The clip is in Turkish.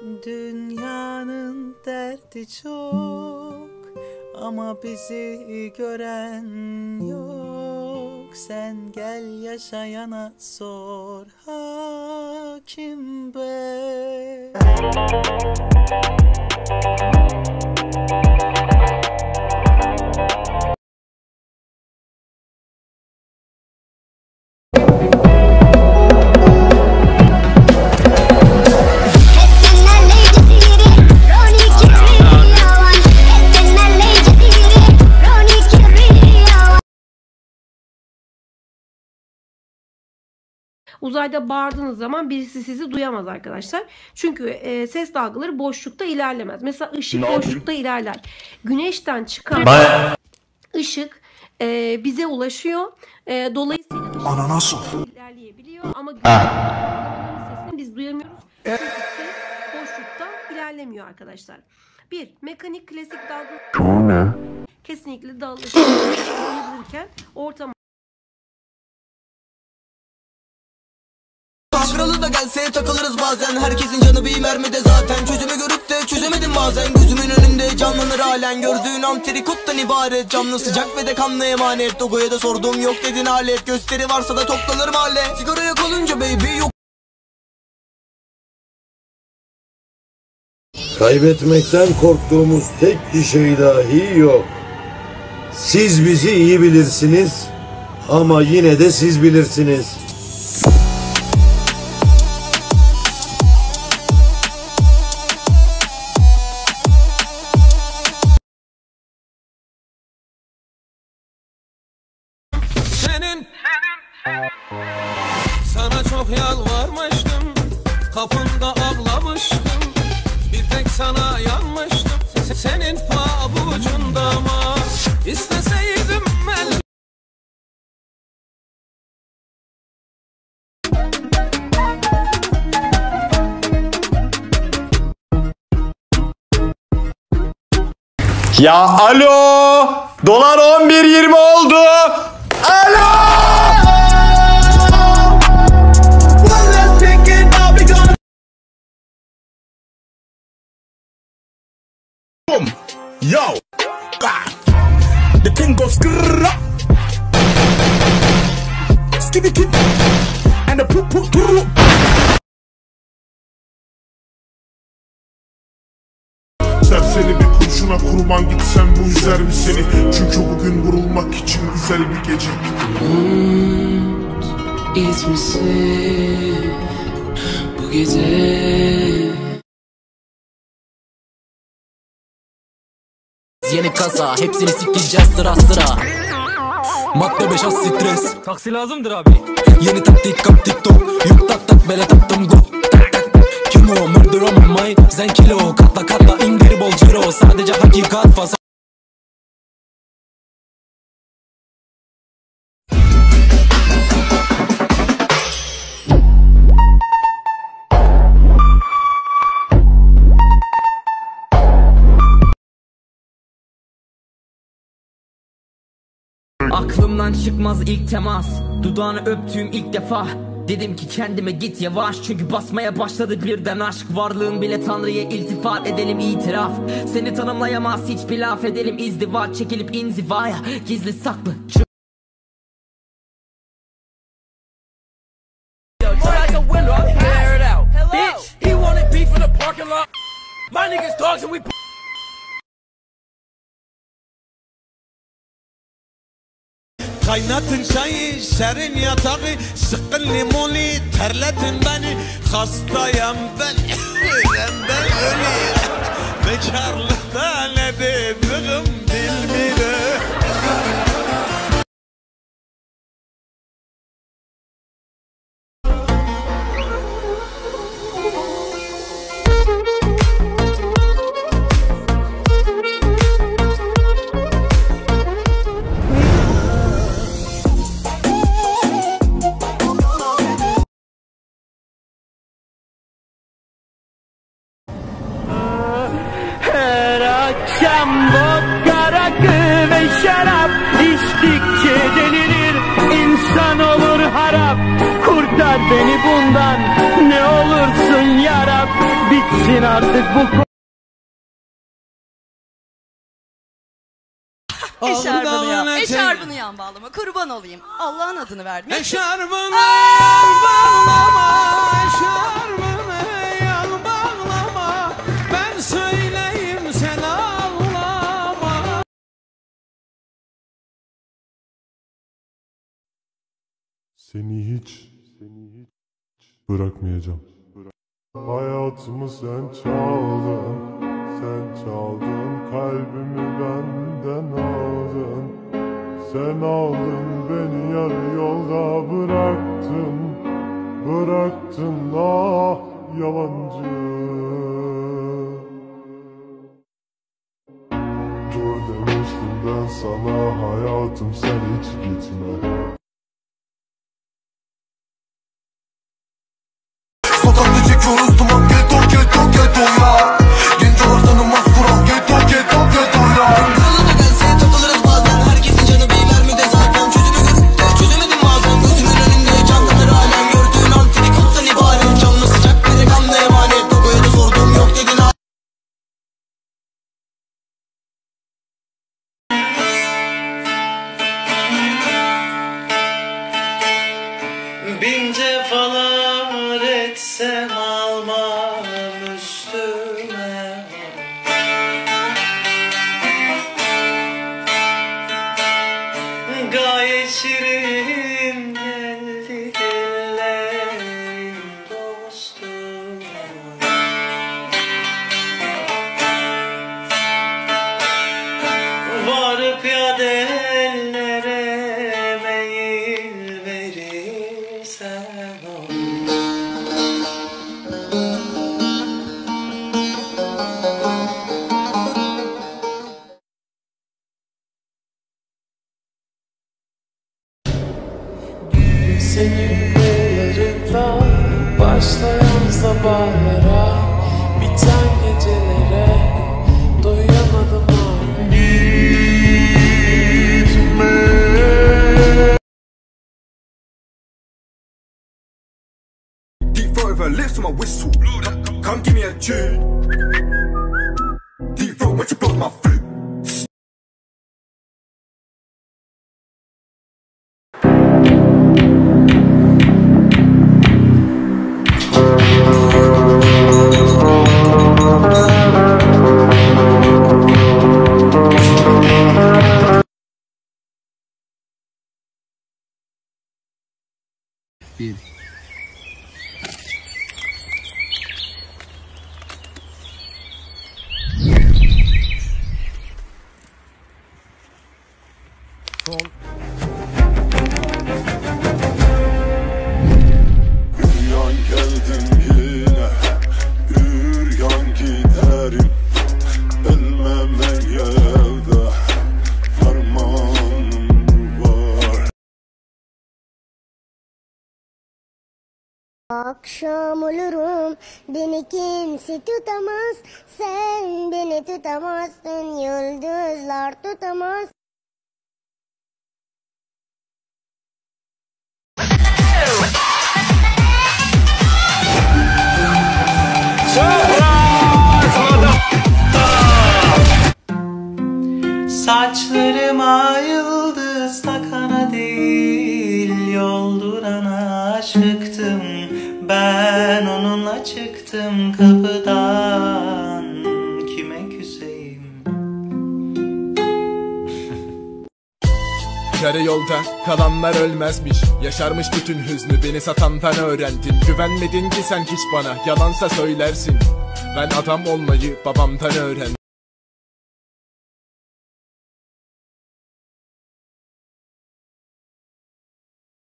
Dünyanın derdi çok ama bizi gören yok. Sen gel yaşayana sor hakim bey. Uzayda bağırdığınız zaman birisi sizi duyamaz arkadaşlar. Çünkü e, ses dalgaları boşlukta ilerlemez. Mesela ışık boşlukta ilerler. Güneşten çıkan ışık e, bize ulaşıyor. E, dolayısıyla Ananas ilerleyebiliyor ama sesini biz duyamıyoruz. Çünkü ses boşlukta ilerlemiyor arkadaşlar. Bir, mekanik klasik dalga kesinlikle dağılır. Uyurken gelse takılırız bazen. Herkesin canı bir mermide zaten. Çözümü görüp de çözemedim bazen. Gözümün önünde canlanır halen. Gördüğün an trikottan ibaret. Canlı sıcak ve de kanlı emanet. Dogoya da sordum yok dedin alet. Gösteri varsa da toplanır mahalle. Sigaraya kalınca baby yok. Kaybetmekten korktuğumuz tek bir şey dahi yok. Siz bizi iyi bilirsiniz ama yine de siz bilirsiniz. Senin pabucunda ama İsteseydim el Ya alo! Dolar 11.20 oldu. Alo! Yo! Ah. The thing goes grrrr. Skibby kid. And the poop poop poop. Serseri bir kurşuna kurban gitsen bu üzer mi seni? Çünkü bugün vurulmak için güzel bir gece. İzmisin bu gece Yeni kasa hepsini sikeceğiz sıra sıra. Madde 5 az stres. Taksi lazımdır abi. Yeni taktik kap tiktok. Yuk tak tak bele taktım go. Tak tak Kim o? Murder on my Zen kilo Aklımdan çıkmaz ilk temas. Dudağını öptüğüm ilk defa. Dedim ki kendime git yavaş. Çünkü basmaya başladı birden aşk. Varlığın bile Tanrı'ya iltifat edelim itiraf. Seni tanımlayamaz hiçbir laf edelim. İzdivaç Çekilip inzivaya gizli saklı. Şu- Kaynatın çayı, şerin yatağı Sıkın limonu, terletin beni. Hastayım ben, ben, ölüyorum Bekarlıkta ne akşam vodka, rakı ve şarap içtikçe delirir insan olur harap Kurtar beni bundan ne olursun yarab Bitsin artık bu Eşarbını yan. Eşarbını yan bağlama. Kurban olayım. Allah'ın adını verdim. Eşarbını bağlama, Seni hiç, seni hiç bırakmayacağım. Hayatımı sen çaldın, sen çaldın kalbimi benden aldın. Sen aldın beni yarı yolda bıraktın, bıraktın ah yalancı. Dur demiştim ben sana hayatım sen hiç gitme. Her lips to my whistle. Come, come give me a tune Deep throat when she blows my flute Akşam olurum beni kimse tutamaz. Sen beni tutamazsın yıldızlar tutamaz. Saçlarıma yıldız Ben onunla çıktım kapıdan. Kime küseyim? Yarı yolda kalanlar ölmezmiş. Yaşarmış bütün hüznü beni satandan öğrendin. Güvenmedin ki sen hiç bana. Yalansa söylersin. Ben adam olmayı babamdan öğrendim